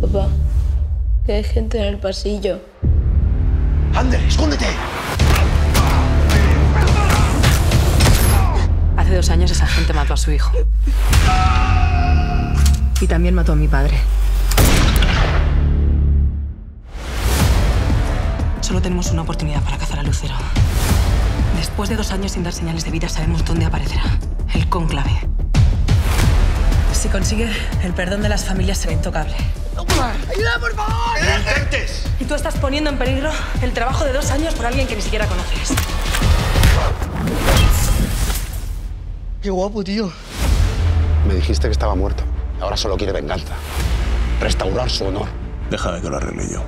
Papá, que hay gente en el pasillo. ¡Ander, escóndete! Hace dos años esa gente mató a su hijo. Y también mató a mi padre. Solo tenemos una oportunidad para cazar a Lucero. Después de dos años sin dar señales de vida, sabemos dónde aparecerá. El cónclave. Si consigue el perdón de las familias, será intocable. ¡Ayuda, por favor! ¡No intentes! Y tú estás poniendo en peligro el trabajo de dos años por alguien que ni siquiera conoces. ¡Qué guapo, tío! Me dijiste que estaba muerto. Ahora solo quiere venganza. Restaurar su honor. Déjame que lo arregle yo.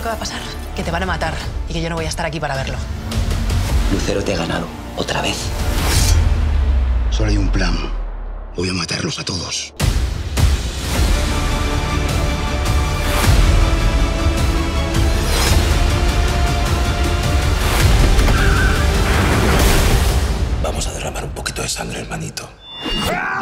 Lo que va a pasar? Que te van a matar y que yo no voy a estar aquí para verlo. Lucero te ha ganado, otra vez. Solo hay un plan. Voy a matarlos a todos. Vamos a derramar un poquito de sangre, hermanito. ¡Ah!